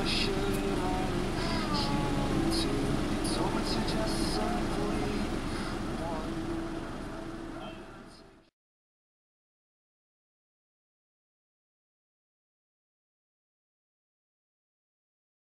I should